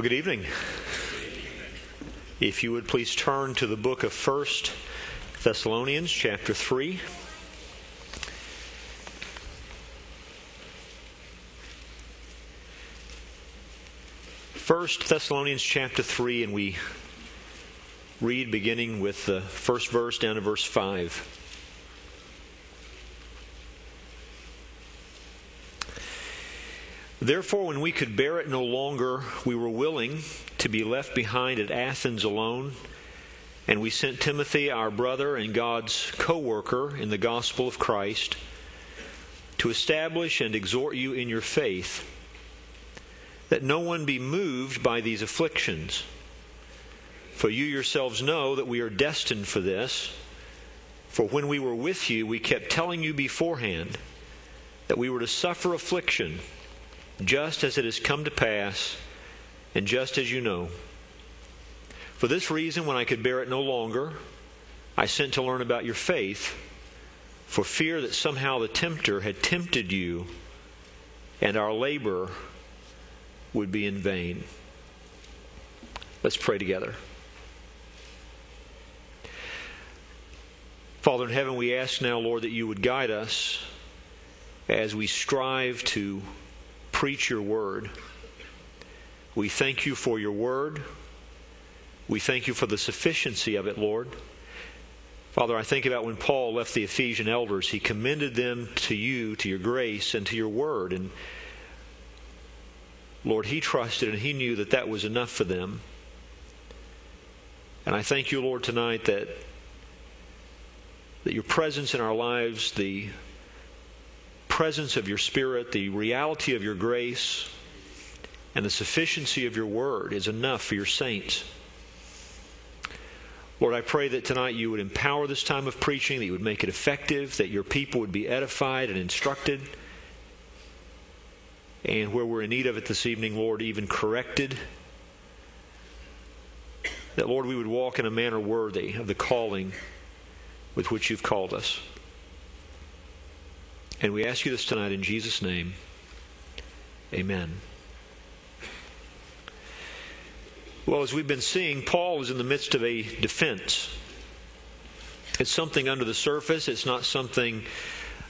Well, good evening. If you would please turn to the book of First Thessalonians, chapter 3. First Thessalonians chapter 3, and we read beginning with the first verse down to verse 5. Therefore, when we could bear it no longer, we were willing to be left behind at Athens alone. And we sent Timothy, our brother and God's co worker in the gospel of Christ, to establish and exhort you in your faith, that no one be moved by these afflictions. For you yourselves know that we are destined for this. For when we were with you, we kept telling you beforehand that we were to suffer affliction just as it has come to pass, and just as you know. For this reason, when I could bear it no longer, I sent to learn about your faith, for fear that somehow the tempter had tempted you, and our labor would be in vain. Let's pray together. Father in heaven, we ask now, Lord, that you would guide us as we strive to preach your word. We thank you for your word. We thank you for the sufficiency of it, Lord. Father, I think about when Paul left the Ephesian elders, he commended them to you, to your grace, and to your word. And Lord, he trusted and he knew that that was enough for them. And I thank you, Lord, tonight that, that your presence in our lives, the presence of your Spirit, the reality of your grace, and the sufficiency of your word is enough for your saints. Lord, I pray that tonight you would empower this time of preaching, that you would make it effective, that your people would be edified and instructed. And where we're in need of it this evening, Lord, even corrected. That, Lord, we would walk in a manner worthy of the calling with which you've called us. And we ask you this tonight in Jesus' name. Amen. Well, as we've been seeing, Paul is in the midst of a defense. It's something under the surface, it's not something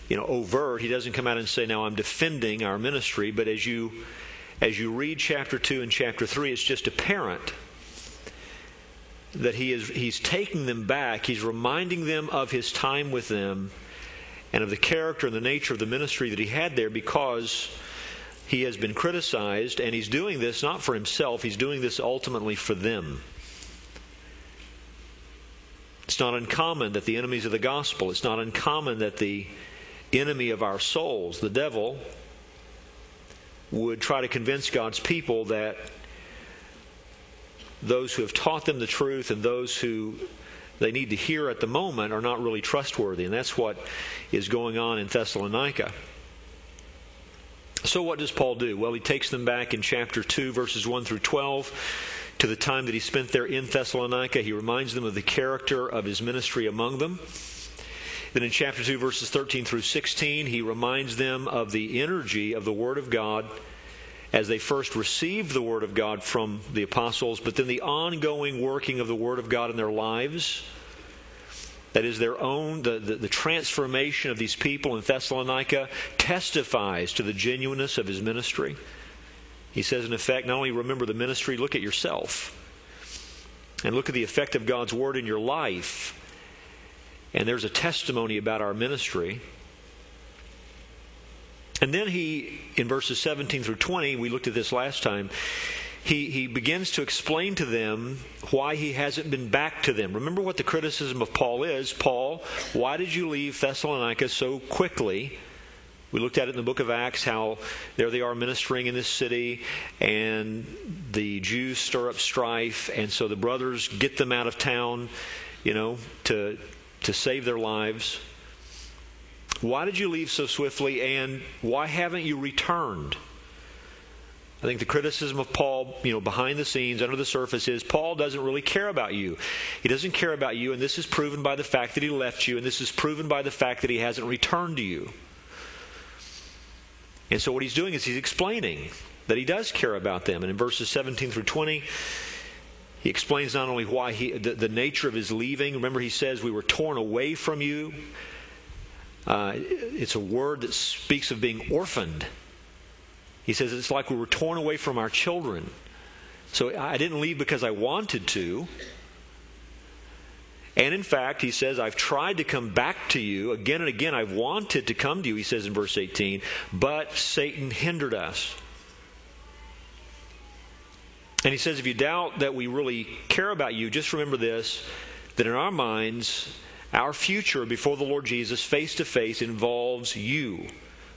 you know overt. He doesn't come out and say, "Now I'm defending our ministry," but as you as you read chapter 2 and chapter 3, it's just apparent that he is he's taking them back, he's reminding them of his time with them and of the character and the nature of the ministry that he had there because he has been criticized, and he's doing this not for himself, he's doing this ultimately for them. It's not uncommon that the enemies of the gospel, it's not uncommon that the enemy of our souls, the devil, would try to convince God's people that those who have taught them the truth and those who they need to hear at the moment are not really trustworthy. And that's what is going on in Thessalonica. So, what does Paul do? Well, he takes them back in chapter 2, verses 1 through 12, to the time that he spent there in Thessalonica. He reminds them of the character of his ministry among them. Then in chapter 2, verses 13 through 16, he reminds them of the energy of the Word of God as they first received the Word of God from the apostles, but then the ongoing working of the Word of God in their lives. That is their own, the, the, the, transformation of these people in Thessalonica testifies to the genuineness of his ministry. He says, in effect, not only remember the ministry, look at yourself. And look at the effect of God's Word in your life. And there's a testimony about our ministry. And then he, in verses 17 through 20, we looked at this last time, he, he begins to explain to them why he hasn't been back to them. Remember what the criticism of Paul is. Paul, why did you leave Thessalonica so quickly? We looked at it in the book of Acts how there they are ministering in this city, and the Jews stir up strife, and so the brothers get them out of town, you know, to, to save their lives. Why did you leave so swiftly, and why haven't you returned? I think the criticism of Paul, you know, behind the scenes, under the surface, is Paul doesn't really care about you. He doesn't care about you, and this is proven by the fact that he left you, and this is proven by the fact that he hasn't returned to you. And so what he's doing is he's explaining that he does care about them. And in verses 17 through 20, he explains not only why he, the, the nature of his leaving. Remember, he says, We were torn away from you. Uh, it's a word that speaks of being orphaned. He says it's like we were torn away from our children. So I didn't leave because I wanted to. And in fact, he says, I've tried to come back to you again and again. I've wanted to come to you, he says in verse 18, but Satan hindered us. And he says, if you doubt that we really care about you, just remember this that in our minds, our future before the Lord Jesus, face to face, involves you.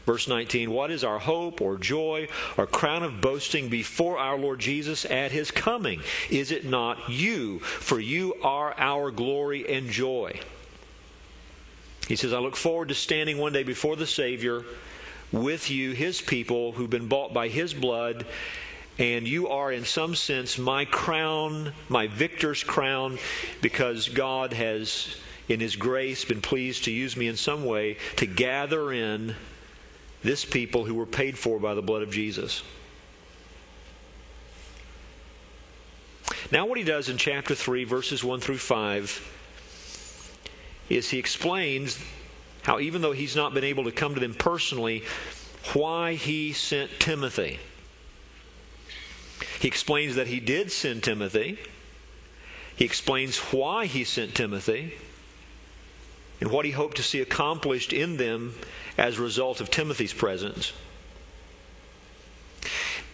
Verse 19, what is our hope or joy or crown of boasting before our Lord Jesus at his coming? Is it not you? For you are our glory and joy. He says, I look forward to standing one day before the Savior with you, his people, who've been bought by his blood, and you are, in some sense, my crown, my victor's crown, because God has, in his grace, been pleased to use me in some way to gather in this people who were paid for by the blood of Jesus. Now, what he does in chapter 3, verses 1 through 5, is he explains how, even though he's not been able to come to them personally, why he sent Timothy. He explains that he did send Timothy. He explains why he sent Timothy and what he hoped to see accomplished in them as a result of Timothy's presence.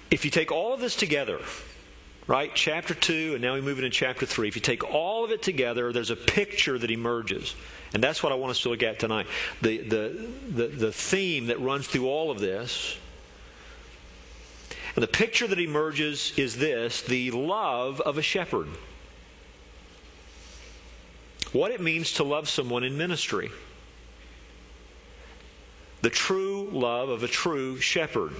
If you take all of this together, right, chapter 2, and now we move into chapter 3, if you take all of it together, there's a picture that emerges. And that's what I want us to look at tonight. The, the, the, the theme that runs through all of this. And the picture that emerges is this the love of a shepherd. What it means to love someone in ministry the true love of a true shepherd.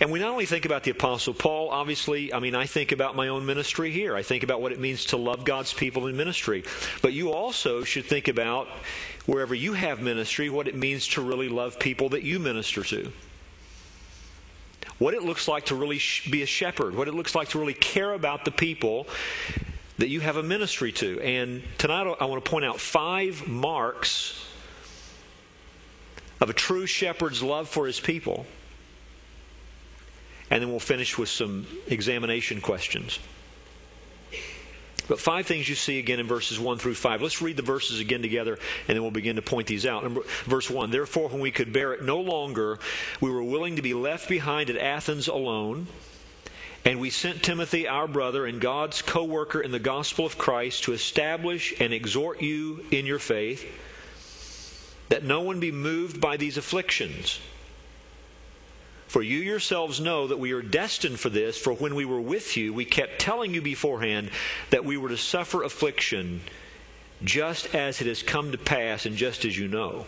And we not only think about the Apostle Paul, obviously, I mean, I think about my own ministry here. I think about what it means to love God's people in ministry. But you also should think about, wherever you have ministry, what it means to really love people that you minister to. What it looks like to really be a shepherd, what it looks like to really care about the people that you have a ministry to. And tonight I want to point out five marks of a true shepherd's love for his people. And then we'll finish with some examination questions. But five things you see again in verses 1 through 5. Let's read the verses again together, and then we'll begin to point these out. Verse 1 Therefore, when we could bear it no longer, we were willing to be left behind at Athens alone. And we sent Timothy, our brother and God's co worker in the gospel of Christ, to establish and exhort you in your faith that no one be moved by these afflictions. For you yourselves know that we are destined for this, for when we were with you, we kept telling you beforehand that we were to suffer affliction, just as it has come to pass, and just as you know.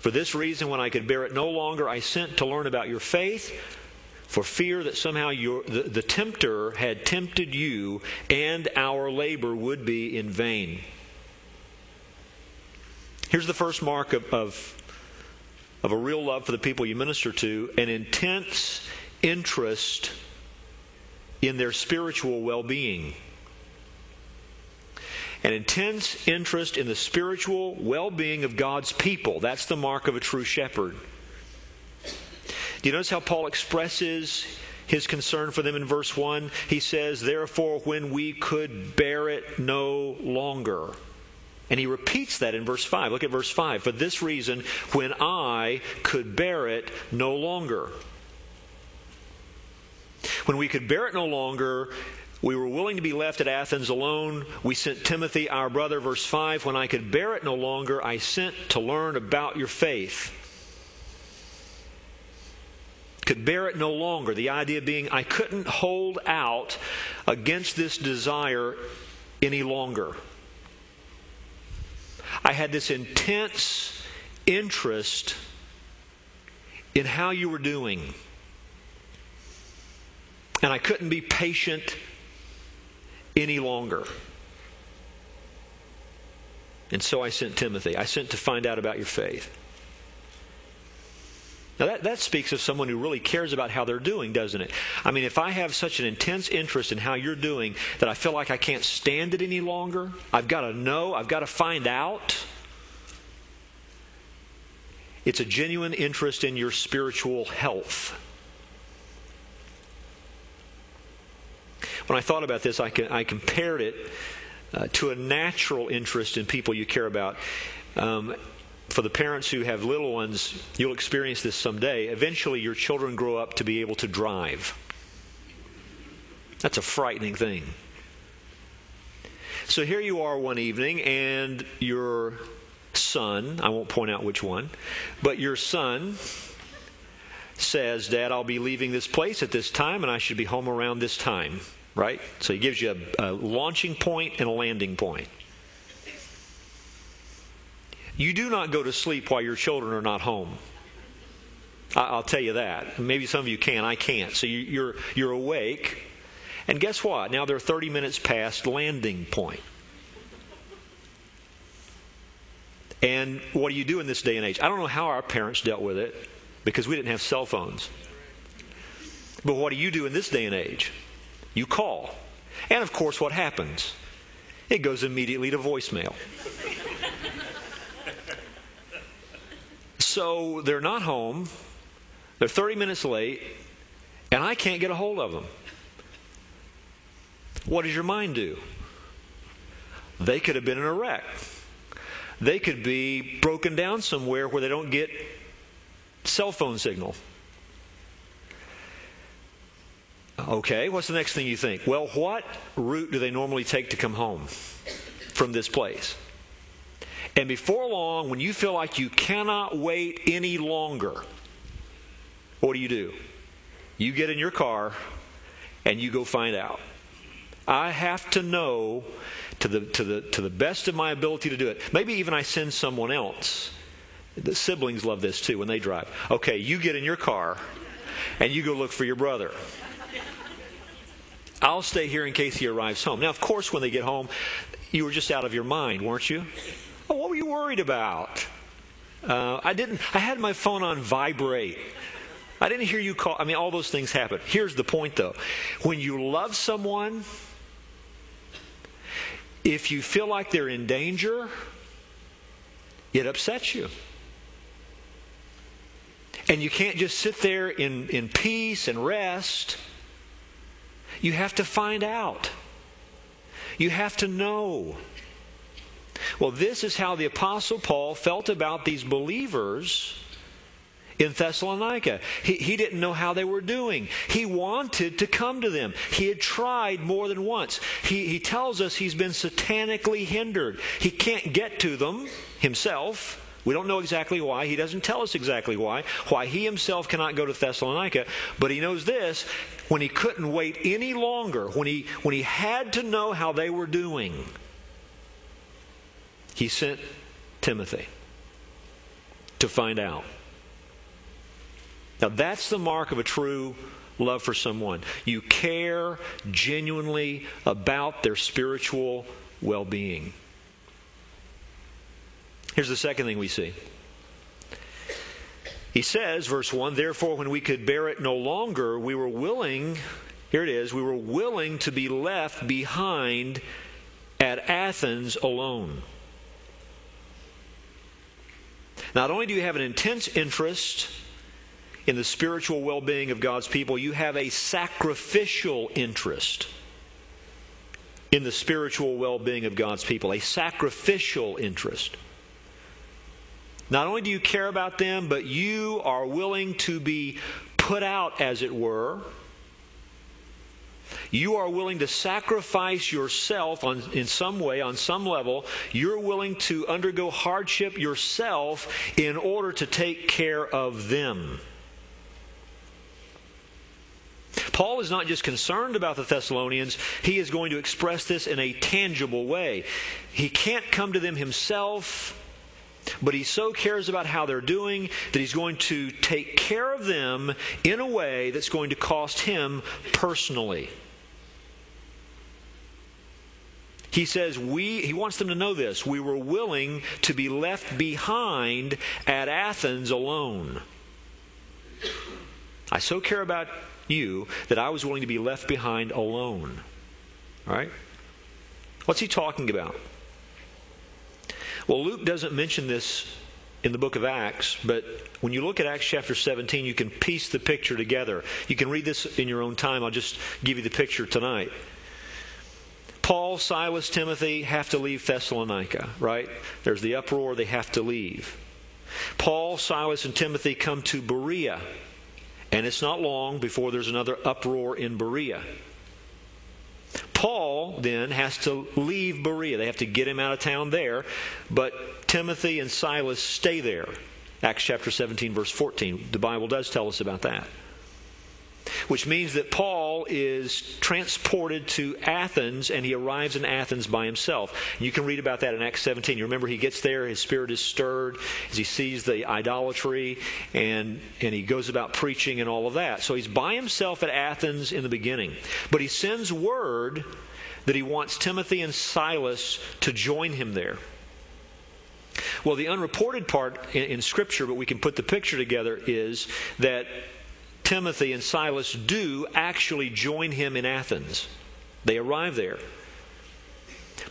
For this reason, when I could bear it no longer, I sent to learn about your faith, for fear that somehow your, the, the tempter had tempted you, and our labor would be in vain. Here's the first mark of, of, of a real love for the people you minister to an intense interest in their spiritual well being. An intense interest in the spiritual well being of God's people. That's the mark of a true shepherd. Do you notice how Paul expresses his concern for them in verse 1? He says, Therefore, when we could bear it no longer. And he repeats that in verse 5. Look at verse 5. For this reason, when I could bear it no longer. When we could bear it no longer, we were willing to be left at Athens alone. We sent Timothy, our brother, verse 5. When I could bear it no longer, I sent to learn about your faith. Could bear it no longer. The idea being, I couldn't hold out against this desire any longer. I had this intense interest in how you were doing. And I couldn't be patient any longer. And so I sent Timothy. I sent to find out about your faith. Now, that, that speaks of someone who really cares about how they're doing, doesn't it? I mean, if I have such an intense interest in how you're doing that I feel like I can't stand it any longer, I've got to know, I've got to find out. It's a genuine interest in your spiritual health. When I thought about this, I, I compared it uh, to a natural interest in people you care about. Um, for the parents who have little ones, you'll experience this someday. Eventually, your children grow up to be able to drive. That's a frightening thing. So here you are one evening, and your son, I won't point out which one, but your son says, Dad, I'll be leaving this place at this time, and I should be home around this time, right? So he gives you a, a launching point and a landing point. You do not go to sleep while your children are not home. I'll tell you that. Maybe some of you can. I can't. So you're you're awake, and guess what? Now they're 30 minutes past landing point. And what do you do in this day and age? I don't know how our parents dealt with it because we didn't have cell phones. But what do you do in this day and age? You call. And of course, what happens? It goes immediately to voicemail. So they're not home. They're 30 minutes late, and I can't get a hold of them. What does your mind do? They could have been in a wreck. They could be broken down somewhere where they don't get cell phone signal. Okay, what's the next thing you think? Well, what route do they normally take to come home from this place? And before long, when you feel like you cannot wait any longer, what do you do? You get in your car and you go find out. I have to know to the, to the, to the best of my ability to do it. Maybe even I send someone else. The siblings love this too when they drive. Okay, you get in your car and you go look for your brother. I'll stay here in case he arrives home. Now, of course, when they get home, you were just out of your mind, weren't you? Oh, what were you worried about? Uh, I didn't. I had my phone on vibrate. I didn't hear you call. I mean, all those things happen. Here's the point, though: when you love someone, if you feel like they're in danger, it upsets you. And you can't just sit there in, in peace and rest. You have to find out. You have to know. Well, this is how the Apostle Paul felt about these believers in Thessalonica. He, he didn't know how they were doing. He wanted to come to them. He had tried more than once. He, he tells us he's been satanically hindered. He can't get to them himself. We don't know exactly why. He doesn't tell us exactly why. Why he himself cannot go to Thessalonica. But he knows this when he couldn't wait any longer, when he, when he had to know how they were doing he sent Timothy to find out. Now, that's the mark of a true love for someone. You care genuinely about their spiritual well being. Here's the second thing we see. He says, verse 1 Therefore, when we could bear it no longer, we were willing, here it is, we were willing to be left behind at Athens alone. Not only do you have an intense interest in the spiritual well being of God's people, you have a sacrificial interest in the spiritual well being of God's people, a sacrificial interest. Not only do you care about them, but you are willing to be put out, as it were, you are willing to sacrifice yourself on, in some way, on some level. You're willing to undergo hardship yourself in order to take care of them. Paul is not just concerned about the Thessalonians, he is going to express this in a tangible way. He can't come to them himself, but he so cares about how they're doing that he's going to take care of them in a way that's going to cost him personally. He says, we, he wants them to know this. We were willing to be left behind at Athens alone. I so care about you that I was willing to be left behind alone. All right? What's he talking about? Well, Luke doesn't mention this in the book of Acts, but when you look at Acts chapter 17, you can piece the picture together. You can read this in your own time. I'll just give you the picture tonight. Paul, Silas, Timothy have to leave Thessalonica, right? There's the uproar, they have to leave. Paul, Silas, and Timothy come to Berea, and it's not long before there's another uproar in Berea. Paul then has to leave Berea. They have to get him out of town there, but Timothy and Silas stay there. Acts chapter 17, verse 14. The Bible does tell us about that which means that Paul is transported to Athens and he arrives in Athens by himself. You can read about that in Acts 17. You remember he gets there, his spirit is stirred as he sees the idolatry and, and he goes about preaching and all of that. So he's by himself at Athens in the beginning. But he sends word that he wants Timothy and Silas to join him there. Well, the unreported part in, in, Scripture, but we can put the picture together, is that Timothy and Silas do actually join him in Athens. They arrive there.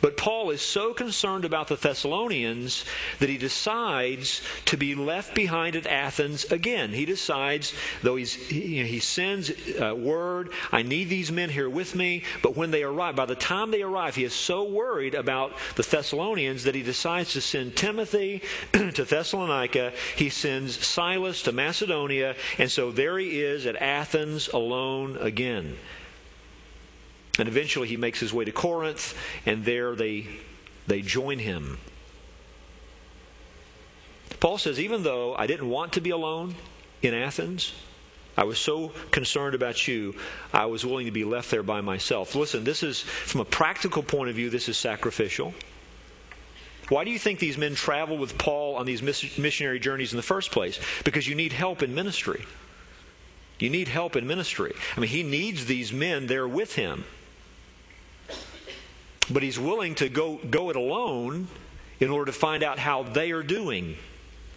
But Paul is so concerned about the Thessalonians that he decides to be left behind at Athens again. He decides, though he's, he, you know, he sends uh, word, I need these men here with me. But when they arrive, by the time they arrive, he is so worried about the Thessalonians that he decides to send Timothy to Thessalonica. He sends Silas to Macedonia. And so there he is at Athens alone again. And eventually he makes his way to Corinth, and there they, they join him. Paul says, even though I didn't want to be alone in Athens, I was so concerned about you, I was willing to be left there by myself. Listen, this is, from a practical point of view, this is sacrificial. Why do you think these men travel with Paul on these missionary journeys in the first place? Because you need help in ministry. You need help in ministry. I mean, he needs these men there with him. But he's willing to go, go it alone in order to find out how they are doing.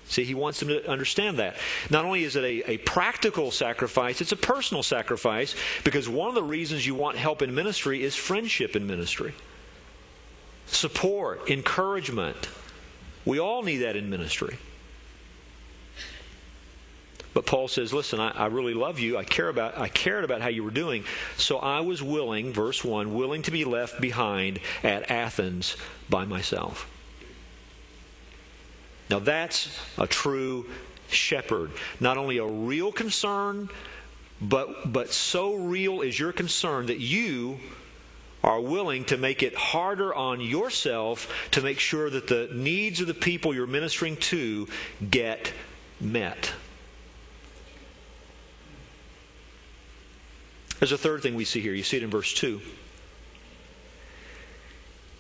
See, he wants them to understand that. Not only is it a, a practical sacrifice, it's a personal sacrifice because one of the reasons you want help in ministry is friendship in ministry. Support, encouragement. We all need that in ministry. But Paul says, listen, I, I, really love you. I care about I cared about how you were doing. So I was willing, verse 1, willing to be left behind at Athens by myself. Now that's a true shepherd. Not only a real concern, but but so real is your concern that you are willing to make it harder on yourself to make sure that the needs of the people you're ministering to get met. There's a third thing we see here. You see it in verse 2.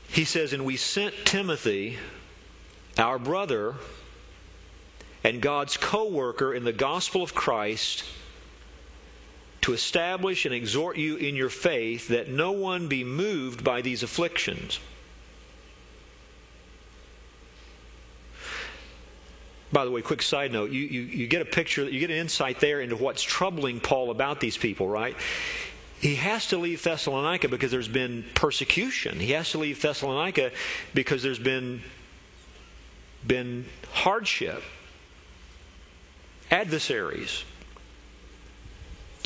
He says, And we sent Timothy, our brother, and God's co worker in the gospel of Christ, to establish and exhort you in your faith, that no one be moved by these afflictions. By the way, quick side note, you, you, you get a picture, you get an insight there into what's troubling Paul about these people, right? He has to leave Thessalonica because there's been persecution. He has to leave Thessalonica because there's been, been hardship, adversaries.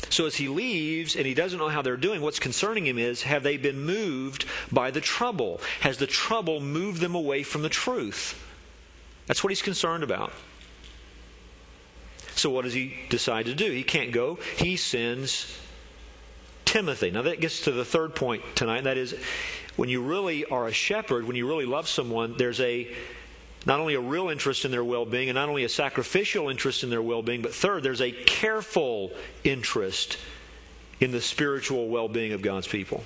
So as he leaves and he doesn't know how they're doing, what's concerning him is have they been moved by the trouble? Has the trouble moved them away from the truth? That's what he's concerned about. So, what does he decide to do? He can't go. He sends Timothy. Now, that gets to the third point tonight, that is when you really are a shepherd, when you really love someone, there's a not only a real interest in their well being, and not only a sacrificial interest in their well being, but third, there's a careful interest in the spiritual well being of God's people.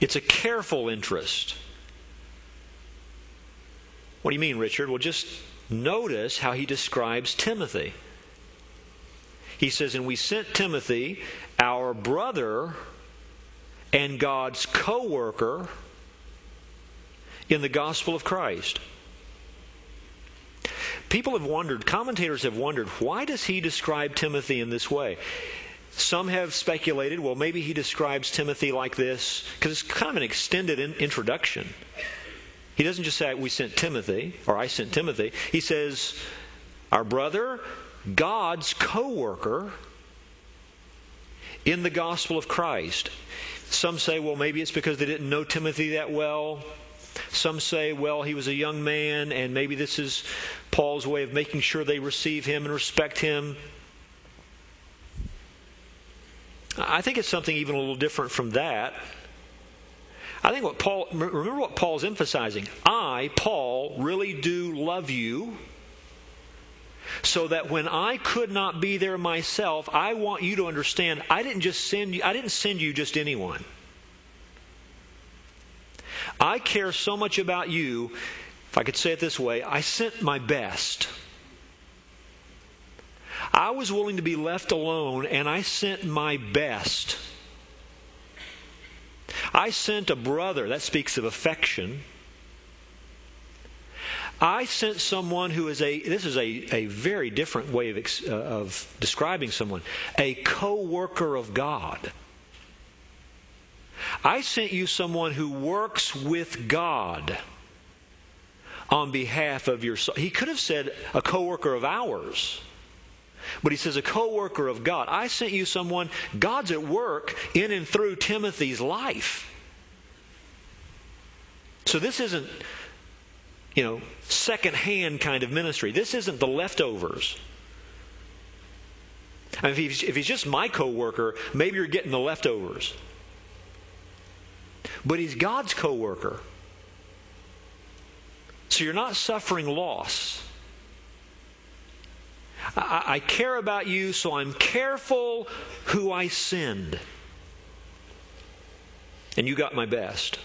It's a careful interest. What do you mean, Richard? Well, just notice how he describes Timothy. He says, And we sent Timothy, our brother and God's co worker, in the gospel of Christ. People have wondered, commentators have wondered, why does he describe Timothy in this way? Some have speculated, well, maybe he describes Timothy like this, because it's kind of an extended in- introduction. He doesn't just say, We sent Timothy, or I sent Timothy. He says, Our brother, God's co worker in the gospel of Christ. Some say, well, maybe it's because they didn't know Timothy that well. Some say, well, he was a young man, and maybe this is Paul's way of making sure they receive him and respect him. I think it's something even a little different from that. I think what Paul, remember what Paul's emphasizing. I, Paul, really do love you. So that when I could not be there myself, I want you to understand I didn't just send you, I didn't send you just anyone. I care so much about you, if I could say it this way, I sent my best. I was willing to be left alone, and I sent my best. I sent a brother, that speaks of affection. I sent someone who is a, this is a, a very different way of, uh, of describing someone, a co worker of God. I sent you someone who works with God on behalf of your soul. He could have said a co worker of ours. But he says, a co worker of God. I sent you someone, God's at work in and through Timothy's life. So this isn't, you know, second-hand kind of ministry. This isn't the leftovers. If, he's, if he's just my coworker, maybe you're getting the leftovers. But he's God's coworker. So you're not suffering loss. I, I care about you, so I'm careful who I send. And you got my best.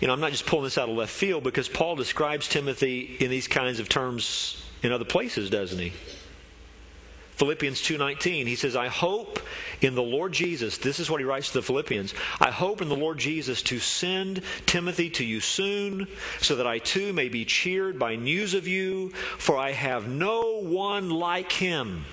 You know, I'm not just pulling this out of left field because Paul describes Timothy in these kinds of terms in other places, doesn't he? Philippians 2:19 he says I hope in the Lord Jesus this is what he writes to the Philippians I hope in the Lord Jesus to send Timothy to you soon so that I too may be cheered by news of you for I have no one like him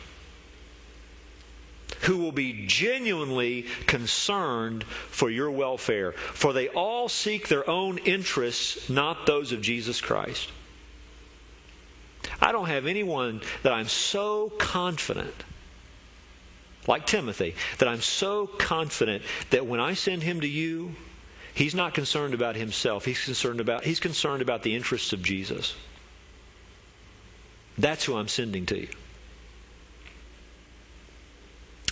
who will be genuinely concerned for your welfare, for they all seek their own interests, not those of Jesus Christ. I don't have anyone that I'm so confident, like Timothy, that I'm so confident that when I send him to you, he's not concerned about himself. He's concerned about he's concerned about the interests of Jesus. That's who I'm sending to you.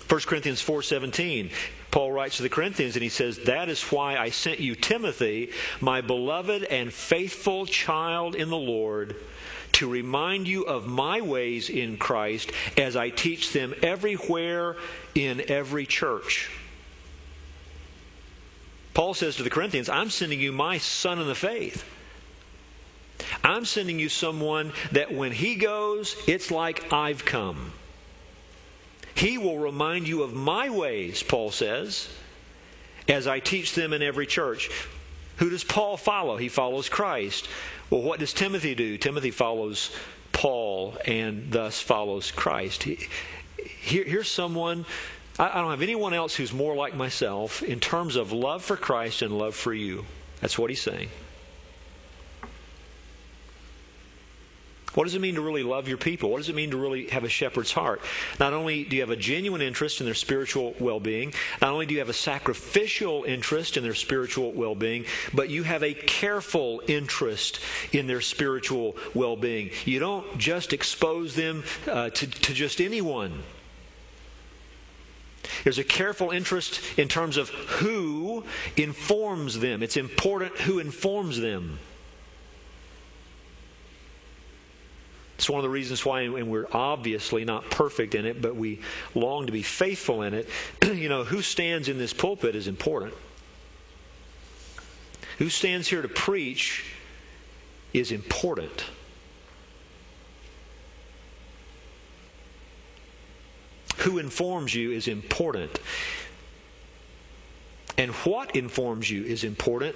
1 Corinthians 4:17 Paul writes to the Corinthians and he says that is why I sent you Timothy my beloved and faithful child in the Lord to remind you of my ways in Christ as I teach them everywhere in every church. Paul says to the Corinthians, I'm sending you my son in the faith. I'm sending you someone that when he goes, it's like I've come. He will remind you of my ways, Paul says, as I teach them in every church. Who does Paul follow? He follows Christ. Well, what does Timothy do? Timothy follows Paul and thus follows Christ. He, here, here's someone, I, I don't have anyone else who's more like myself in terms of love for Christ and love for you. That's what he's saying. What does it mean to really love your people? What does it mean to really have a shepherd's heart? Not only do you have a genuine interest in their spiritual well being, not only do you have a sacrificial interest in their spiritual well being, but you have a careful interest in their spiritual well being. You don't just expose them uh, to, to just anyone. There's a careful interest in terms of who informs them. It's important who informs them. It's one of the reasons why, and we're obviously not perfect in it, but we long to be faithful in it. you know, who stands in this pulpit is important. Who stands here to preach is important. Who informs you is important. And what informs you is important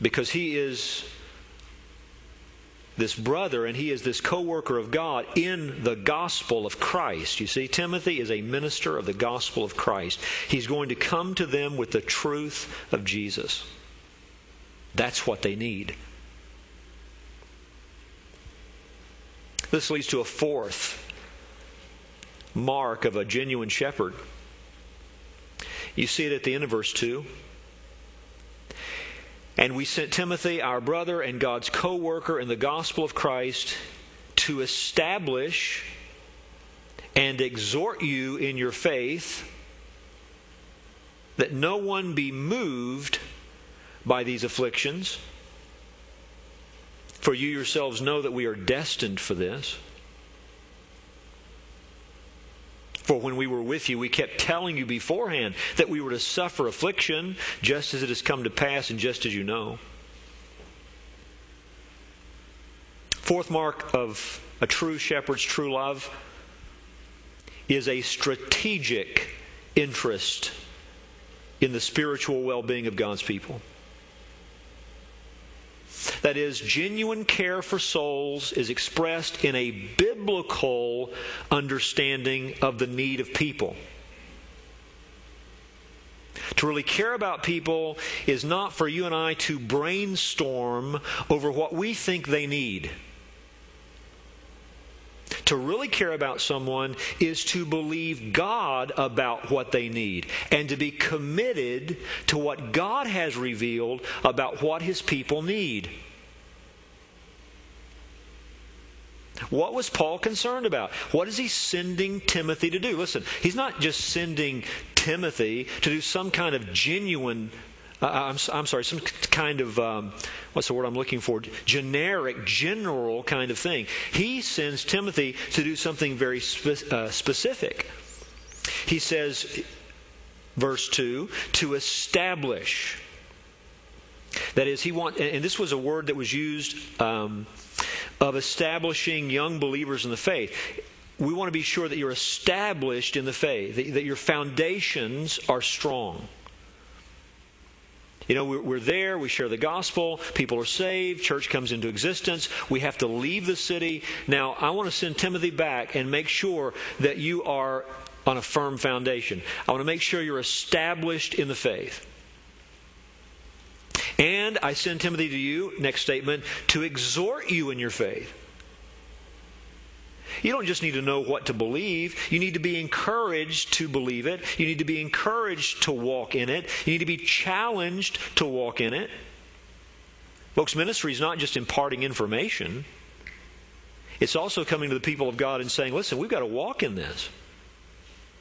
because he is this brother and he is this co worker of God in the gospel of Christ. You see, Timothy is a minister of the gospel of Christ. He's going to come to them with the truth of Jesus. That's what they need. This leads to a fourth mark of a genuine shepherd. You see it at the end of verse 2. And we sent Timothy, our brother and God's co worker in the gospel of Christ, to establish and exhort you in your faith, that no one be moved by these afflictions. For you yourselves know that we are destined for this. For when we were with you, we kept telling you beforehand that we were to suffer affliction, just as it has come to pass and just as you know. Fourth mark of a true shepherd's true love is a strategic interest in the spiritual well being of God's people. That is, genuine care for souls is expressed in a biblical understanding of the need of people. To really care about people is not for you and I to brainstorm over what we think they need. To really care about someone is to believe God about what they need and to be committed to what God has revealed about what His people need. What was Paul concerned about? What is he sending Timothy to do? Listen, he's not just sending Timothy to do some kind of genuine uh, I'm, I'm, sorry, some kind of, um, what's the word I'm looking for? Generic, general kind of thing. He sends Timothy to do something very spe- uh, specific. He says, verse 2, to establish. That is, he want, and this was a word that was used um, of establishing young believers in the faith we want to be sure that you're established in the faith, that, that your foundations are strong. You know, we're, we're, there, we share the gospel, people are saved, church comes into existence, we have to leave the city. Now, I want to send Timothy back and make sure that you are on a firm foundation. I want to make sure you're established in the faith. And I send Timothy to you, next statement, to exhort you in your faith. You don't just need to know what to believe. You need to be encouraged to believe it. You need to be encouraged to walk in it. You need to be challenged to walk in it. Folks, ministry is not just imparting information, it's also coming to the people of God and saying, listen, we've got to walk in this.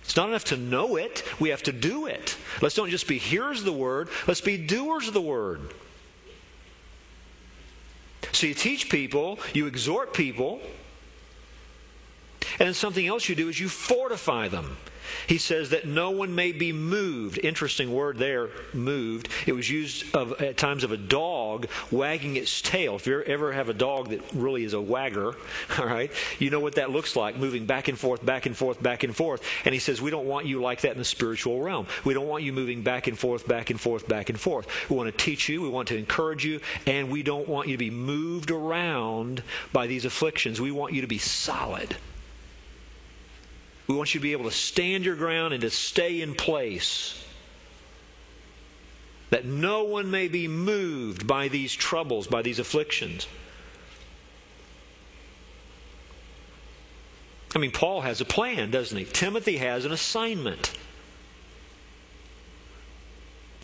It's not enough to know it, we have to do it. Let's don't just be hearers of the word, let's be doers of the word. So you teach people, you exhort people, and then something else you do is you fortify them. He says that no one may be moved. Interesting word there, moved. It was used of, at times of a dog wagging its tail. If you ever have a dog that really is a wagger, all right, you know what that looks like, moving back and forth, back and forth, back and forth. And he says, We don't want you like that in the spiritual realm. We don't want you moving back and forth, back and forth, back and forth. We want to teach you, we want to encourage you, and we don't want you to be moved around by these afflictions. We want you to be solid. We want you to be able to stand your ground and to stay in place. That no one may be moved by these troubles, by these afflictions. I mean, Paul has a plan, doesn't he? Timothy has an assignment.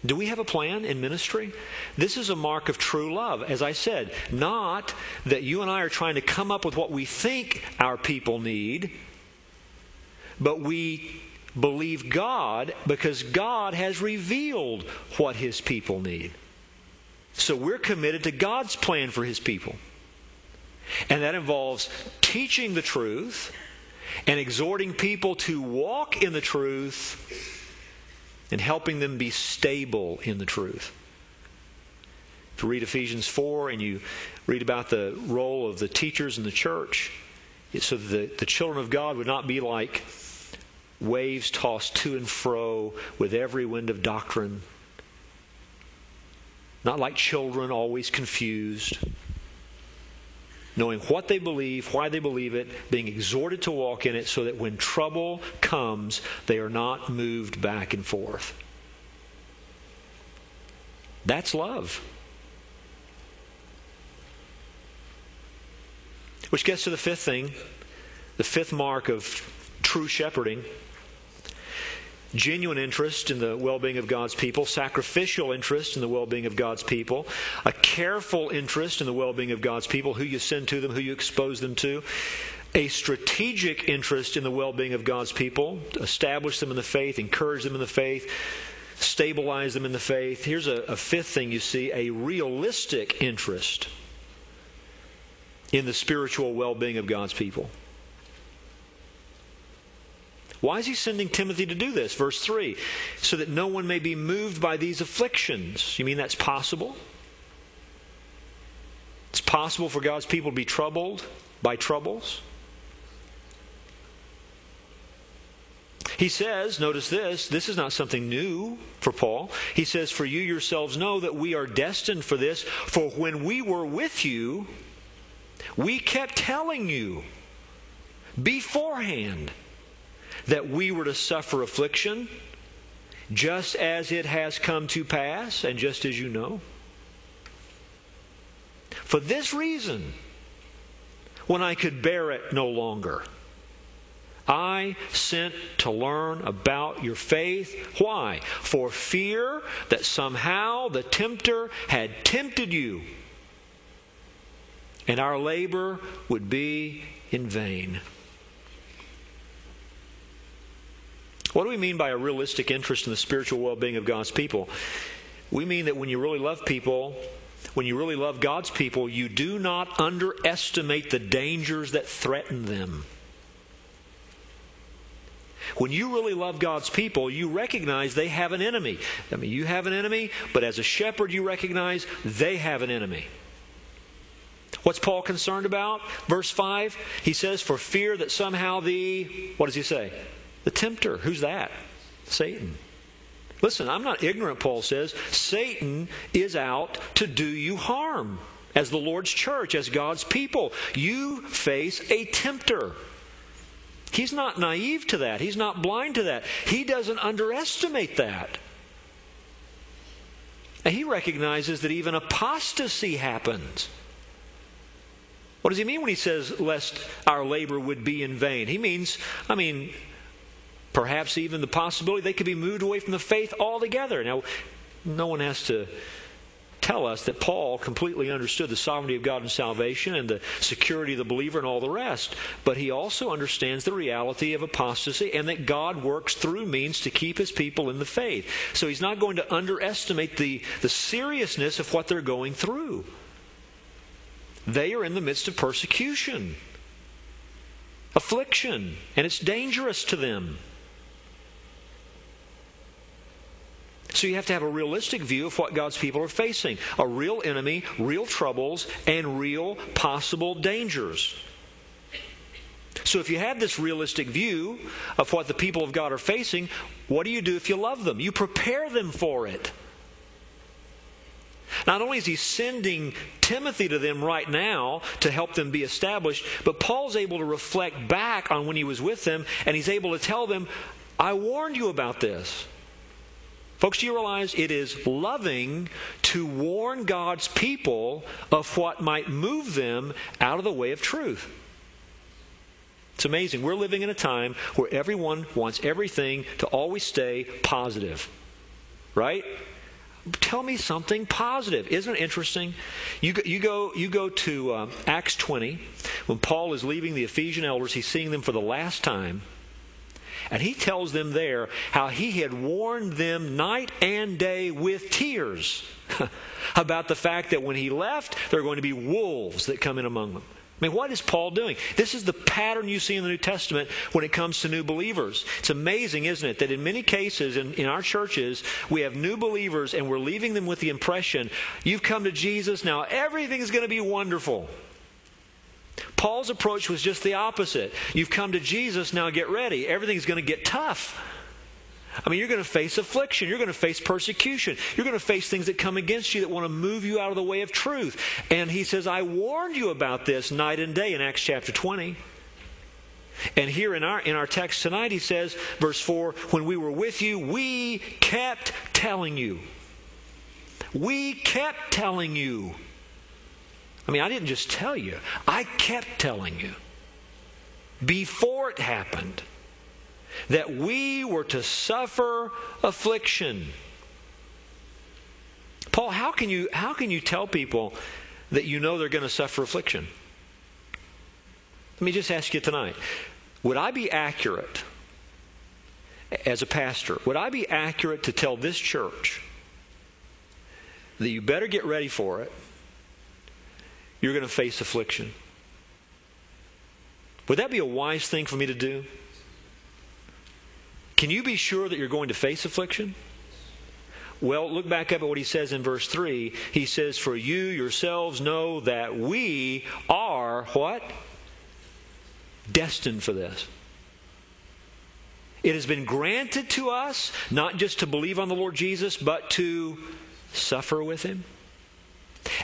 Do we have a plan in ministry? This is a mark of true love, as I said. Not that you and I are trying to come up with what we think our people need, but we believe God because God has revealed what His people need. So we're committed to God's plan for His people. And that involves teaching the truth and exhorting people to walk in the truth and helping them be stable in the truth. If you read Ephesians 4 and you read about the role of the teachers in the church, so that the, the children of God would not be like waves tossed to and fro with every wind of doctrine. not like children, always confused. Knowing what they believe, why they believe it, being exhorted to walk in it so that when trouble comes, they are not moved back and forth. That's love. Which gets to the fifth thing, the fifth mark of true shepherding genuine interest in the well being of God's people, sacrificial interest in the well being of God's people, a careful interest in the well being of God's people, who you send to them, who you expose them to, a strategic interest in the well being of God's people, establish them in the faith, encourage them in the faith, stabilize them in the faith. Here's a, a fifth thing you see a realistic interest in the spiritual well being of God's people. Why is he sending Timothy to do this? Verse 3 so that no one may be moved by these afflictions. You mean that's possible? It's possible for God's people to be troubled by troubles? He says, notice this, this is not something new for Paul. He says, For you yourselves know that we are destined for this, for when we were with you, we kept telling you beforehand that we were to suffer affliction, just as it has come to pass, and just as you know. For this reason, when I could bear it no longer, I sent to learn about your faith. Why? For fear that somehow the tempter had tempted you, and our labor would be in vain. What do we mean by a realistic interest in the spiritual well being of God's people? We mean that when you really love people, when you really love God's people, you do not underestimate the dangers that threaten them. When you really love God's people, you recognize they have an enemy. I mean, you have an enemy, but as a shepherd, you recognize they have an enemy. What's Paul concerned about? Verse 5, he says, For fear that somehow the, what does he say? The tempter. Who's that? Satan. Listen, I'm not ignorant, Paul says. Satan is out to do you harm. As the Lord's church, as God's people, you face a tempter. He's not naive to that. He's not blind to that. He doesn't underestimate that. And he recognizes that even apostasy happens. What does he mean when he says, lest our labor would be in vain? He means, I mean, Perhaps even the possibility they could be moved away from the faith altogether. Now, no one has to tell us that Paul completely understood the sovereignty of God and salvation and the security of the believer and all the rest. But he also understands the reality of apostasy and that God works through means to keep his people in the faith. So he's not going to underestimate the, the seriousness of what they're going through. They are in the midst of persecution, affliction, and it's dangerous to them. So you have to have a realistic view of what God's people are facing a real enemy, real troubles, and real possible dangers. So, if you have this realistic view of what the people of God are facing, what do you do if you love them? You prepare them for it. Not only is he sending Timothy to them right now to help them be established, but Paul's able to reflect back on when he was with them, and he's able to tell them, I warned you about this. Folks, do you realize it is loving to warn God's people of what might move them out of the way of truth? It's amazing. We're living in a time where everyone wants everything to always stay positive. Right? Tell me something positive. Isn't it interesting? You go, you go, you go to uh, Acts 20. When Paul is leaving the Ephesian elders, he's seeing them for the last time. And he tells them there how he had warned them night and day with tears about the fact that when he left, there are going to be wolves that come in among them. I mean, what is Paul doing? This is the pattern you see in the New Testament when it comes to new believers. It's amazing, isn't it, that in many cases in, in our churches, we have new believers and we're leaving them with the impression you've come to Jesus, now everything's going to be wonderful. Paul's approach was just the opposite. You've come to Jesus, now get ready. Everything's going to get tough. I mean, you're going to face affliction. You're going to face persecution. You're going to face things that come against you that want to move you out of the way of truth. And he says, I warned you about this night and day in Acts chapter 20. And here in our, in our text tonight, he says, verse 4 When we were with you, we kept telling you. We kept telling you. I mean, I didn't just tell you, I kept telling you before it happened that we were to suffer affliction. Paul, how can you, how can you tell people that you know they're going to suffer affliction? Let me just ask you tonight would I be accurate as a pastor? Would I be accurate to tell this church that you better get ready for it? You're going to face affliction. Would that be a wise thing for me to do? Can you be sure that you're going to face affliction? Well, look back up at what he says in verse 3. He says, For you yourselves know that we are what? Destined for this. It has been granted to us not just to believe on the Lord Jesus, but to suffer with him.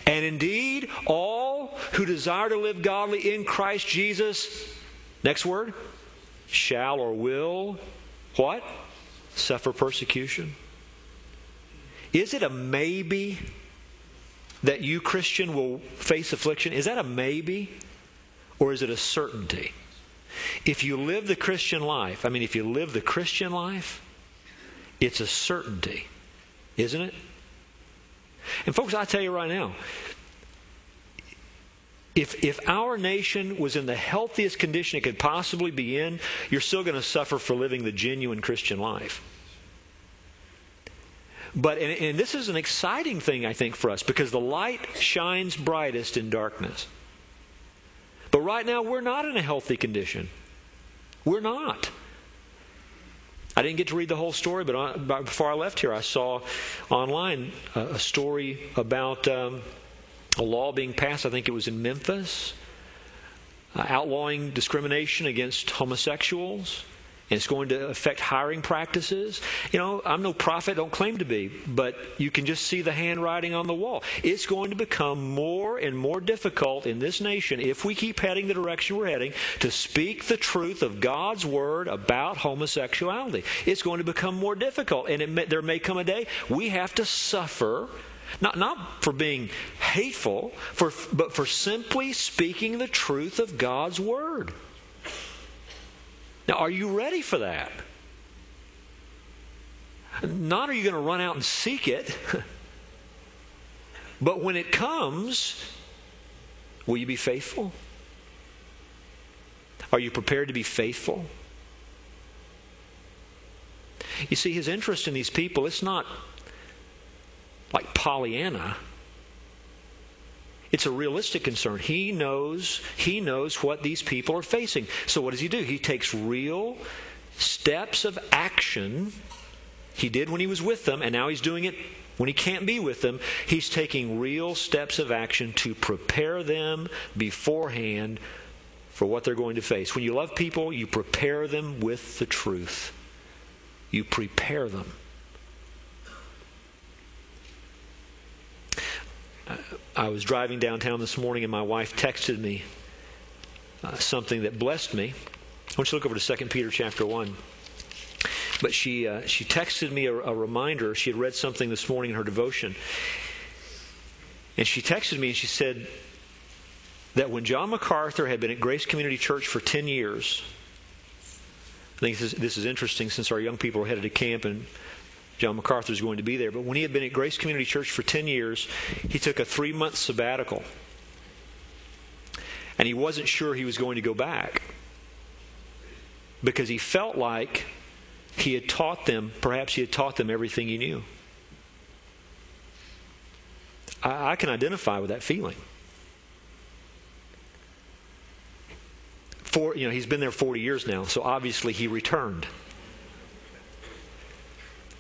And indeed, all who desire to live godly in Christ Jesus, next word, shall or will what? Suffer persecution. Is it a maybe that you, Christian, will face affliction? Is that a maybe? Or is it a certainty? If you live the Christian life, I mean, if you live the Christian life, it's a certainty, isn't it? And, folks, I tell you right now, if, if our nation was in the healthiest condition it could possibly be in, you're still going to suffer for living the genuine Christian life. But, and, and this is an exciting thing, I think, for us because the light shines brightest in darkness. But right now, we're not in a healthy condition. We're not. I didn't get to read the whole story, but on, before I left here, I saw online a, story about. Um, a law being passed, I think it was in Memphis, uh, outlawing discrimination against homosexuals. It's going to affect hiring practices. You know, I'm no prophet, don't claim to be, but you can just see the handwriting on the wall. It's going to become more and more difficult in this nation if we keep heading the direction we're heading to speak the truth of God's word about homosexuality. It's going to become more difficult, and may, there may come a day we have to suffer not, not for being hateful, for, but for simply speaking the truth of God's Word. Now, are you ready for that? Not are you going to run out and seek it, but when it comes, will you be faithful? Are you prepared to be faithful? You see, his interest in these people, it's not like Pollyanna. It's a realistic concern. He knows, he knows what these people are facing. So what does he do? He takes real steps of action. He did when he was with them, and now he's doing it when he can't be with them. He's taking real steps of action to prepare them beforehand for what they're going to face. When you love people, you prepare them with the truth. You prepare them. I was driving downtown this morning and my wife texted me uh, something that blessed me. I want you to look over to 2 Peter chapter 1. But she, uh, she texted me a, a reminder. She had read something this morning in her devotion. And she texted me and she said that when John MacArthur had been at Grace Community Church for 10 years, I think this is, this is interesting since our young people are headed to camp and John MacArthur is going to be there. But when he had been at Grace Community Church for 10 years, he took a three month sabbatical. And he wasn't sure he was going to go back because he felt like he had taught them, perhaps he had taught them everything he knew. I, I can identify with that feeling. For, you know, he's been there 40 years now, so obviously he returned.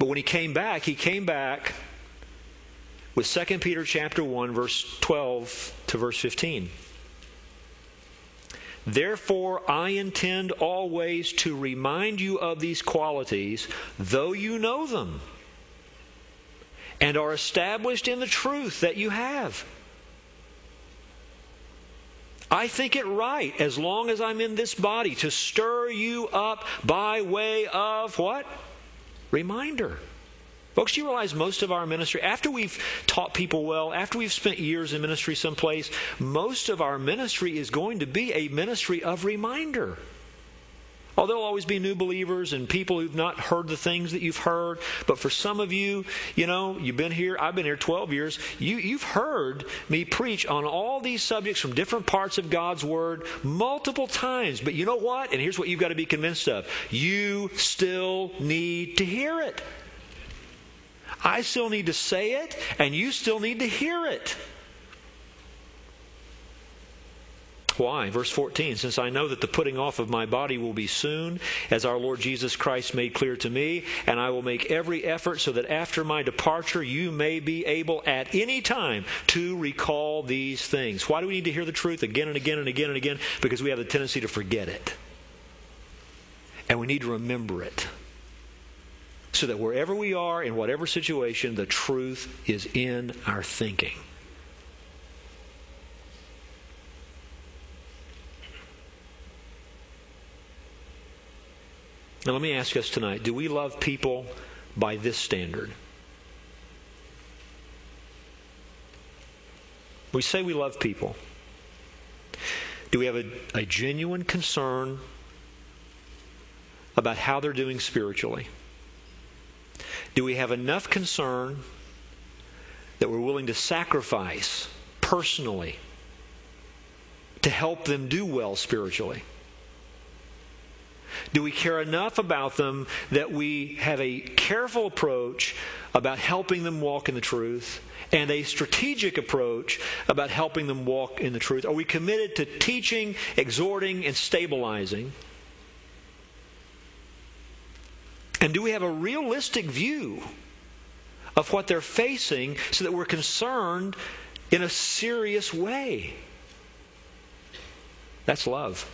But when he came back, he came back with 2 Peter chapter 1 verse 12 to verse 15. Therefore, I intend always to remind you of these qualities, though you know them and are established in the truth that you have. I think it right, as long as I'm in this body, to stir you up by way of what? Reminder. Folks, do you realize most of our ministry, after we've taught people well, after we've spent years in ministry someplace, most of our ministry is going to be a ministry of reminder. Oh, there'll always be new believers and people who've not heard the things that you've heard. But for some of you, you know, you've been here, I've been here 12 years, you, you've heard me preach on all these subjects from different parts of God's Word multiple times. But you know what? And here's what you've got to be convinced of you still need to hear it. I still need to say it, and you still need to hear it. Why? Verse 14, since I know that the putting off of my body will be soon, as our Lord Jesus Christ made clear to me, and I will make every effort so that after my departure you may be able at any time to recall these things. Why do we need to hear the truth again and again and again and again? Because we have the tendency to forget it. And we need to remember it so that wherever we are, in whatever situation, the truth is in our thinking. Now, let me ask us tonight do we love people by this standard? We say we love people. Do we have a, a genuine concern about how they're doing spiritually? Do we have enough concern that we're willing to sacrifice personally to help them do well spiritually? Do we care enough about them that we have a careful approach about helping them walk in the truth and a strategic approach about helping them walk in the truth? Are we committed to teaching, exhorting, and stabilizing? And do we have a realistic view of what they're facing so that we're concerned in a serious way? That's love.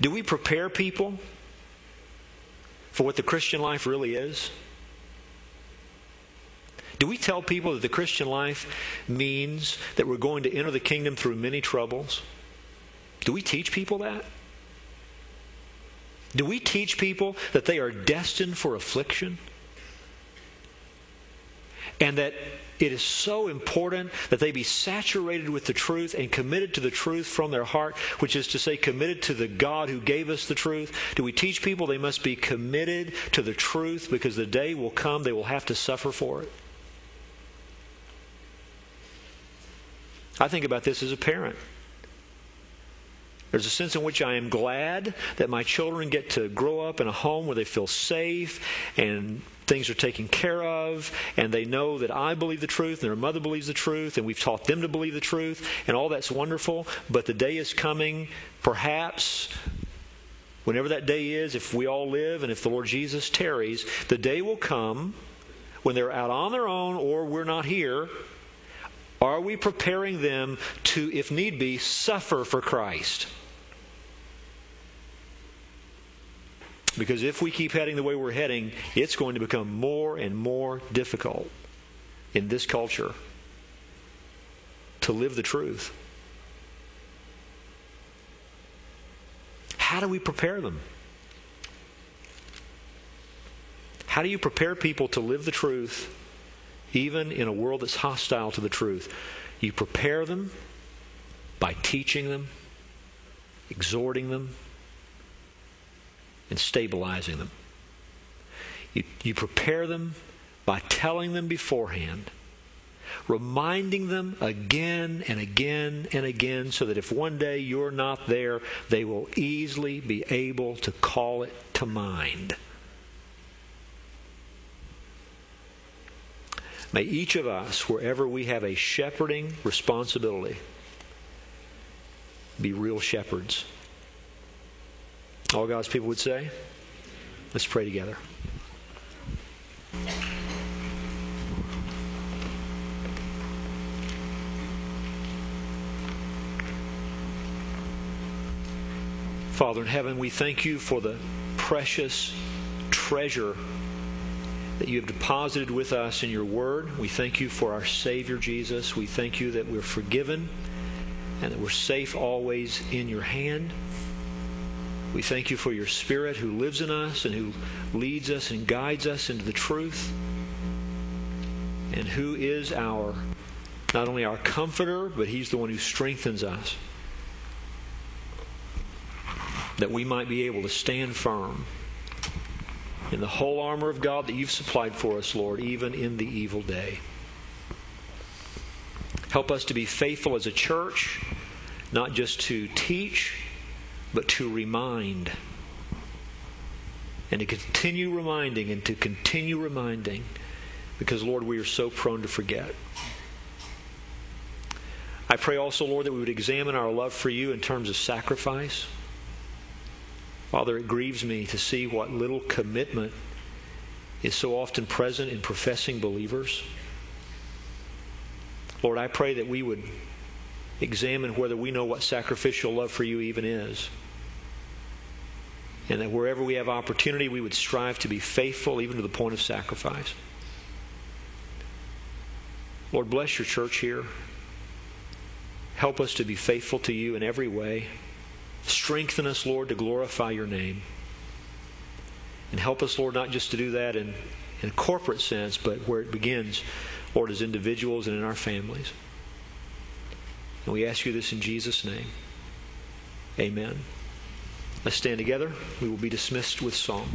Do we prepare people for what the Christian life really is? Do we tell people that the Christian life means that we're going to enter the kingdom through many troubles? Do we teach people that? Do we teach people that they are destined for affliction? And that it is so important that they be saturated with the truth and committed to the truth from their heart, which is to say, committed to the God who gave us the truth. Do we teach people they must be committed to the truth because the day will come they will have to suffer for it? I think about this as a parent. There's a sense in which I am glad that my children get to grow up in a home where they feel safe and things are taken care of, and they know that I believe the truth, and their mother believes the truth, and we've taught them to believe the truth, and all that's wonderful. But the day is coming, perhaps, whenever that day is, if we all live and if the Lord Jesus tarries, the day will come when they're out on their own or we're not here. Are we preparing them to, if need be, suffer for Christ? Because if we keep heading the way we're heading, it's going to become more and more difficult in this culture to live the truth. How do we prepare them? How do you prepare people to live the truth even in a world that's hostile to the truth? You prepare them by teaching them, exhorting them, and stabilizing them. You, you prepare them by telling them beforehand, reminding them again and again and again, so that if one day you're not there, they will easily be able to call it to mind. May each of us, wherever we have a shepherding responsibility, be real shepherds. All God's people would say? Let's pray together. Father in heaven, we thank you for the precious treasure that you have deposited with us in your word. We thank you for our Savior Jesus. We thank you that we're forgiven and that we're safe always in your hand. We thank you for your Spirit who lives in us and who leads us and guides us into the truth and who is our not only our comforter, but he's the one who strengthens us that we might be able to stand firm in the whole armor of God that you've supplied for us, Lord, even in the evil day. Help us to be faithful as a church, not just to teach, but to remind. And to continue reminding and to continue reminding because, Lord, we are so prone to forget. I pray also, Lord, that we would examine our love for you in terms of sacrifice. Father, it grieves me to see what little commitment is so often present in professing believers. Lord, I pray that we would examine whether we know what sacrificial love for you even is. And that wherever we have opportunity, we would strive to be faithful even to the point of sacrifice. Lord, bless your church here. Help us to be faithful to you in every way. Strengthen us, Lord, to glorify your name. And help us, Lord, not just to do that in, in a corporate sense, but where it begins, Lord, as individuals and in our families. And we ask you this in Jesus' name. Amen. Let's stand together. We will be dismissed with song.